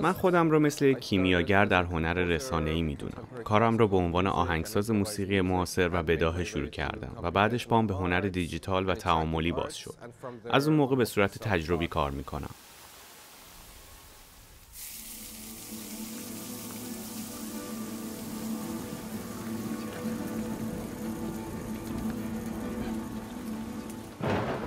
من خودم رو مثل کیمیاگر در هنر رسانه‌ای می‌دونم. کارم رو به عنوان آهنگساز موسیقی معاصر و بداهه شروع کردم و بعدش بام به هنر دیجیتال و تعاملی باز شد. از اون موقع به صورت تجربی کار می‌کنم.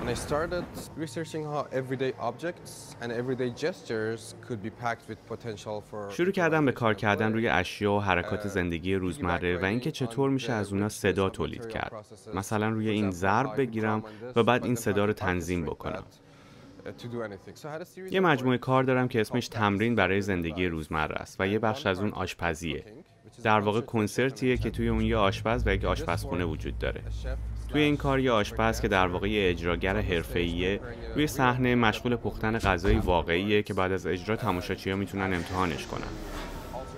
I started researching how everyday objects and everyday gestures could be packed with potential for شروع کردم به کار کردن روی اشیا و حرکات زندگی روزمره و اینکه چطور میشه از اونا صدا تولید کرد. مثلا روی این ضرب بگیرم و بعد این صدا رو تنظیم بکنم. یه مجموعه کار دارم که اسمش تمرین برای زندگی روزمره است و یه بخش از اون آشپزیه. در واقع کنسرتیه که توی اون یه آشپز و یک آشپزخونه وجود داره. توی این کار یه آشپز که در واقع اجراگر حرفه‌ایه روی صحنه مشغول پختن غذای واقعیه که بعد از اجرا تماشاچی‌ها می‌تونن امتحانش کنن.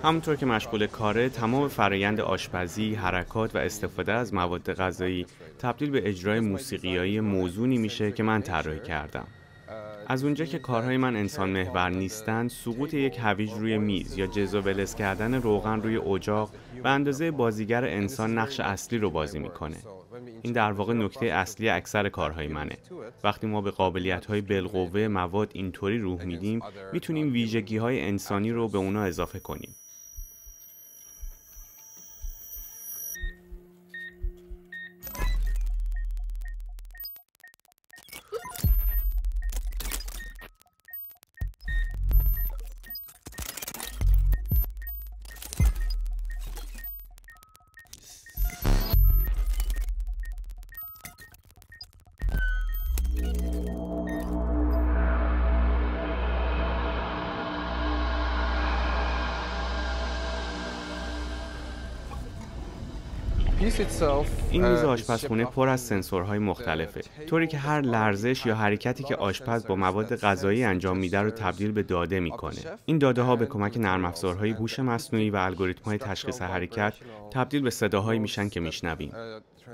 همونطور که مشغول کاره تمام فرایند آشپزی، حرکات و استفاده از مواد غذایی تبدیل به اجرای موسیقیایی موزونی میشه که من طراحی کردم. از اونجا که کارهای من انسان محور نیستند سقوط یک هویج روی میز یا جزو کردن روغن روی اجاق به اندازه بازیگر انسان نقش اصلی رو بازی می‌کنه این در واقع نکته اصلی اکثر کارهای منه. وقتی ما به قابلیت های بالقوه مواد اینطوری روح میدیم می‌تونیم ویژگی های انسانی رو به اونا اضافه کنیم. این میز آشپزخونه پر از سنسورهای مختلفه. طوری که هر لرزش یا حرکتی که آشپز با مواد غذایی انجام میده رو تبدیل به داده می‌کنه. این داده ها به کمک نرم افزارهای هوش مصنوعی و الگوریتم های تشخیص حرکت تبدیل به صداهایی میشن که میشنویم.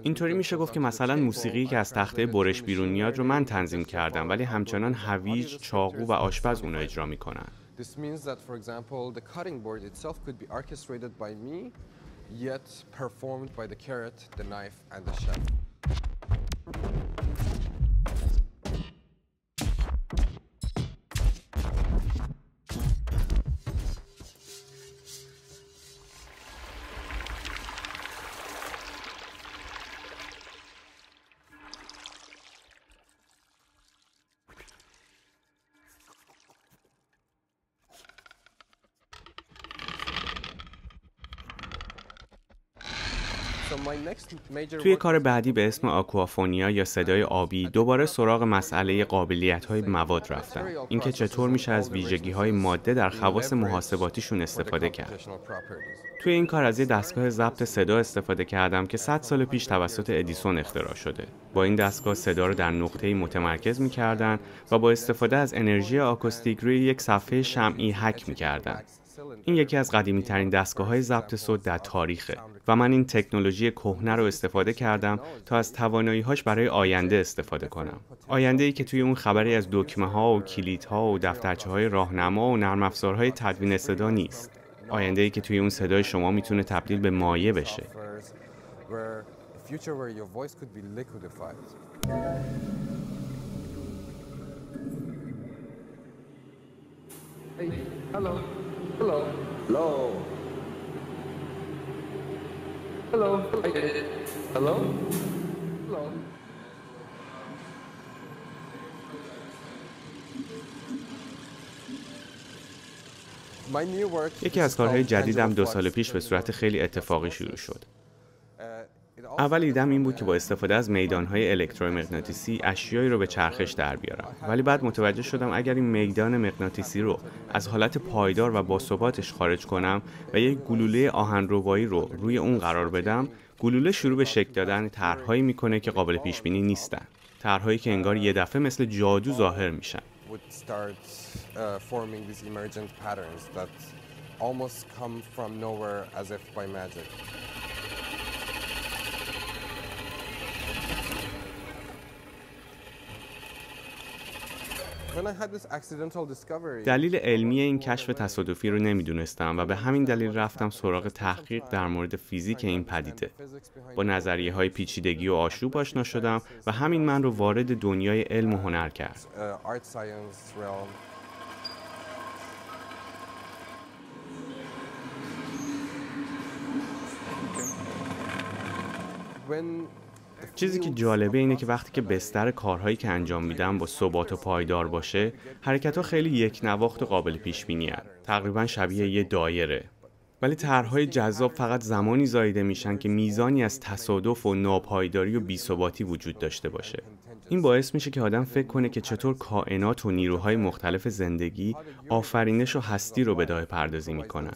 اینطوری میشه گفت که مثلا موسیقی که از تخته برش بیرون میاد رو من تنظیم کردم ولی همچنان هویج، چاقو و آشپز اونو اجرا می‌کنن. Yet performed by the carrot, the knife, and the chef. توی کار بعدی به اسم آکوافونیا یا صدای آبی دوباره سراغ مسئله قابلیت های مواد رفتم. اینکه چطور میشه از ویژگی های ماده در خواص محاسباتیشون استفاده کرد. توی این کار از یه دستگاه ضبط صدا استفاده کردم که 100 سال پیش توسط ادیسون اختراع شده. با این دستگاه صدا رو در نقطه‌ای متمرکز می‌کردن و با استفاده از انرژی آکوستیک روی یک صفحه شمعی حک می‌کردن. این یکی از قدیمی ترین دستگاه های ضبط صوت در تاریخه و من این تکنولوژی کهنه رو استفاده کردم تا از توانایی هاش برای آینده استفاده کنم. آینده ای که توی اون خبری از دکمه ها و کلید ها و دفترچه های راهنما و نرم افزارهای تدوین صدا نیست. آینده ای که توی اون صدای شما می‌تونه تبدیل به مایه بشه. Hello. Hello. Hello. Hello. Hello. یکی از کارهای جدیدم دو سال پیش به صورت خیلی اتفاقی شروع شد. اول ایدم این بود که با استفاده از میدانهای الکترومغناطیسی اشیایی رو به چرخش در بیارم. ولی بعد متوجه شدم اگر این میدان مغناطیسی رو از حالت پایدار و باثباتش خارج کنم و یک گلوله آهنربایی رو روی اون قرار بدم گلوله شروع به شکل دادن طرحهایی می‌کنه که قابل پیش بینی نیستن. طرحهایی که انگار یه دفعه مثل جادو ظاهر میشن. دلیل علمی این کشف تصادفی رو نمی‌دونستم و به همین دلیل رفتم سراغ تحقیق در مورد فیزیک این پدیده. با نظریه های پیچیدگی و آشوب آشنا شدم و همین من رو وارد دنیای علم و هنر کرد. uh. When چیزی که جالبه اینه که وقتی که بستر کارهایی که انجام میدم با ثبات و پایدار باشه حرکت ها خیلی یک نواخت و قابل پیش بینی تقریبا شبیه یه دایره. ولی طرحهای جذاب فقط زمانی زاییده میشن که میزانی از تصادف و ناپایداری و بیثباتی وجود داشته باشه. این باعث میشه که آدم فکر کنه که چطور کائنات و نیروهای مختلف زندگی آفرینش و هستی رو به دایه پردازی می‌کنن.